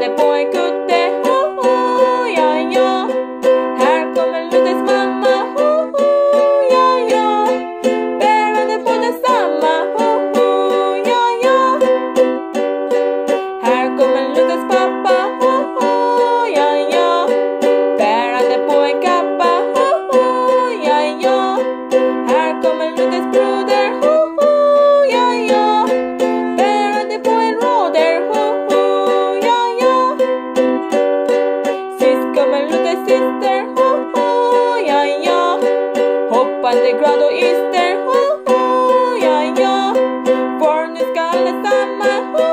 Janne boy Gutte, ho ho, ja. Här kommer Luttes mamma, ho ho. Bärande på densamma, ho ho. Här kommer Luttes pappa, ho ho, the sister, hoo hoo, yeah yeah. Hope and the grado is there, hoo hoo, yeah yeah. For the sky, the summer, hoo.